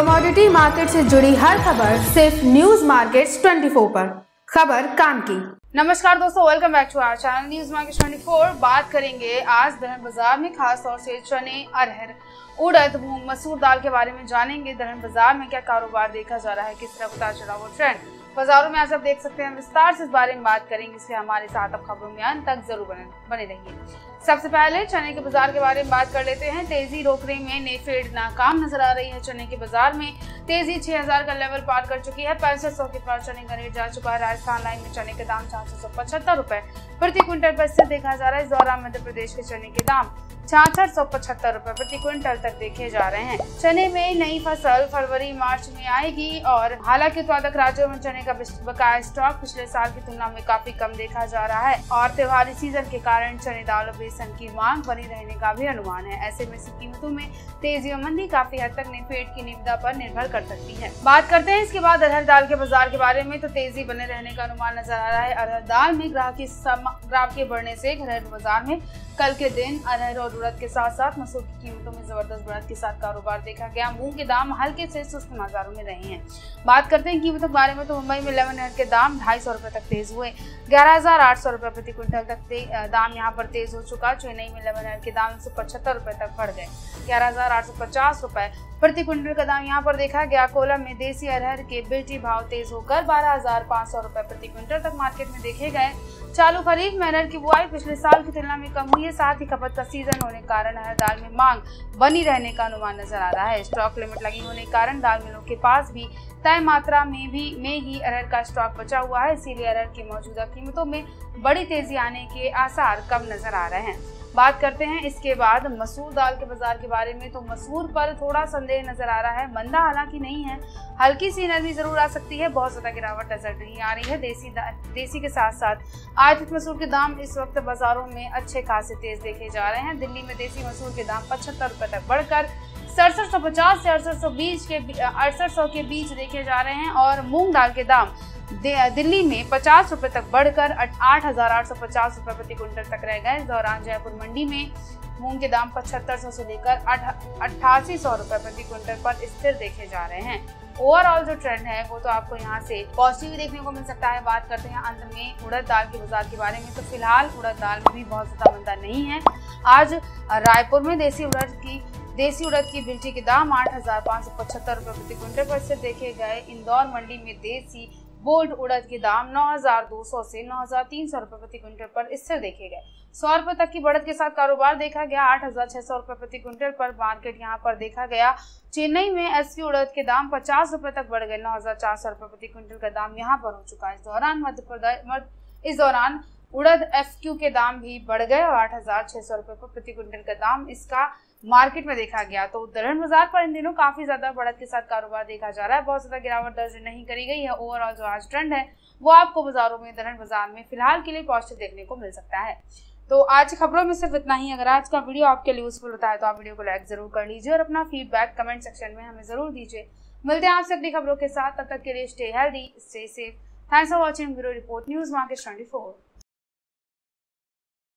Commodity market से जुड़ी हर खबर सिर्फ़ न्यूज़ मार्केट्स 24 पर। खबर काम की। नमस्कार दोस्तों welcome back to our channel news market 24 बात करेंगे आज दहन बाज़ार में, खास तौर से चने, अरहर, उड़द, मूंग, मसूर दाल के बारे में जानेंगे। दहन बाज़ार में क्या कारोबार देखा जा रहा है, किस तरह उतार चढ़ाव ट्रेंड बाजारों में आज आप देख सकते हैं विस्तार से इस बारे में बात करेंगे इसलिए हमारे साथ अब खबरों में अंत तक ज़रूर बने बने रहिए। सबसे पहले चने के बाज़ार के बारे में बात कर लेते हैं। तेज़ी रोकने में नेफेड नाकाम नज़र आ रही है। चने के बाज़ार में तेज़ी 6000 का लेवल पार कर चुकी है। पैंसठ सौ के पार चने का रेट जा चुका है। राजस्थान लाइन में चने के दाम सौ पचहत्तर रुपए। प्रति क्विंटल पर स्थिर देखा जा रहा है, इस दौरान मध्य प्रदेश के चने के दाम छियासठ सौ पचहत्तर रूपए प्रति क्विंटल तक देखे जा रहे हैं। चने में नई फ़सल फरवरी, मार्च में आएगी और हालाँकि उत्पादक राज्यों में चने का बकाया स्टॉक पिछले साल की तुलना में काफ़ी कम देखा जा रहा है और त्योहारी सीज़न के कारण चने दाल और बेसन की मांग बनी रहने का भी अनुमान है। ऐसे में इसकी कीमतों में तेज़ी और मंदी काफ़ी हद तक पेट की निविदा पर निर्भर कर सकती है। बात करते हैं इसके बाद अरहर दाल के बाज़ार के बारे में तो तेज़ी बने रहने का अनुमान नज़र आ रहा है। अरहर दाल में ग्राहक की ग्राहक के बढ़ने से अरहर बाज़ार में कल के दिन अरहर और उड़द के साथ साथ मसूर की कीमतों में ज़बरदस्त बढ़त के साथ कारोबार देखा गया। मूंग के दाम हल्के से सुस्त बाजारों में रहे हैं। बात करते हैं कीमतों के बारे में तो मुंबई में लेमन के दाम ढाई सौ रुपए तक तेज हुए। ग्यारह हज़ार आठ सौ रुपए प्रति क्विंटल तक दाम यहाँ पर तेज हो चुका। चेन्नई में लेमन के दाम एक सौ पचहत्तर रुपए तक बढ़ गए। ग्यारह हज़ार आठ सौ पचास रुपए प्रति क्विंटल का दाम यहाँ पर देखा गया। कोलम में देसी अरहर के बिल्टी भाव तेज होकर बारह हज़ार पाँच सौ रुपए प्रति क्विंटल तक मार्केट में देखे गए। चालू खरीफ में अरहर की बुआई पिछले साल की तुलना में कम हुई है। साथ ही खपत का सीज़न होने के कारण अरहर दाल में मांग बनी रहने का अनुमान नज़र आ रहा है। स्टॉक लिमिट लगी होने के कारण दाल मिलों के पास भी तय मात्रा में भी, में ही अरहर का स्टॉक बचा हुआ है। इसीलिए अरहर की मौजूदा कीमतों में बड़ी तेज़ी आने के आसार कम नज़र आ रहे हैं। बात करते हैं इसके बाद मसूर दाल के बाज़ार के बारे में। तो मसूर पर थोड़ा संदेह नज़र आ रहा है। मंदा हालाँकि नहीं है, हल्की सी नरमी ज़रूर आ सकती है। बहुत ज़्यादा गिरावट नज़र नहीं आ रही है। देसी देसी के साथ साथ आयातित मसूर के दाम इस वक्त बाजारों में अच्छे खासे तेज देखे जा रहे हैं। दिल्ली में देसी मसूर के दाम पचहत्तर रुपए तक बढ़कर सड़सठ सौ पचास से अड़सठ सौ बीस के अड़सठ सौ के बीच देखे जा रहे हैं और मूंग दाल के दाम दिल्ली में पचास रुपए तक बढ़कर आठ हज़ार आठ सौ पचास रुपए प्रति क्विंटल तक रह गए। इस दौरान जयपुर मंडी में मूंग के दाम पचहत्तर सौ से लेकर अट्ठासी सौ रुपए प्रति क्विंटल पर स्थिर देखे जा रहे हैं। ओवरऑल जो ट्रेंड है, वो तो आपको यहाँ से पॉजिटिव देखने को मिल सकता है। बात करते हैं अंत में उड़द दाल की बाज़ार के बारे में। तो फ़िलहाल उड़द दाल में भी बहुत ज़्यादा मंदा नहीं है। आज रायपुर में देसी उड़द की, देसी उड़द की बिल्टी के दाम आठ हज़ार पाँच सौ पचहत्तर रुपये प्रति क्विंटल पर से देखे गए। इंदौर मंडी में देसी बोल्ड उड़द के दाम 9,200 से 9,300 रुपए प्रति क्विंटल पर स्थिर देखे गए। सौ रुपए तक की बढ़त के साथ कारोबार देखा गया 8,600 रुपए प्रति क्विंटल पर मार्केट यहाँ पर देखा गया। चेन्नई में एस उड़द के दाम 50 रुपए तक बढ़ गए 9,400 रुपए प्रति क्विंटल का दाम यहाँ पर हो चुका है। इस दौरान मध्य प्रदेश इस दौरान उड़द एफ़ क्यू के दाम भी बढ़ गए और आठ हज़ार छह सौ रुपए प्रति क्विंटल का दाम इसका मार्केट में देखा गया। तो दलहन बाज़ार पर इन दिनों काफ़ी ज़्यादा बढ़त के साथ कारोबार देखा जा रहा है। बहुत ज़्यादा गिरावट दर्ज नहीं करी गई है। ओवरऑल जो आज ट्रेंड है, वो आपको बाजारों में, दलहन बाज़ार में फ़िलहाल के लिए पॉजिटिव देखने को मिल सकता है। तो आज खबरों में सिर्फ़ इतना ही। अगर आज का वीडियो आपके लिए यूजफुल होता है तो आप वीडियो को लाइक ज़रूर कर लीजिए और अपना फीडबैक कमेंट सेक्शन में हमें ज़रूर दीजिए। मिलते हैं आपसे अपनी खबरों के साथ। तब तक के लिए stay healthy stay safe thanks for watching bureau report news market twenty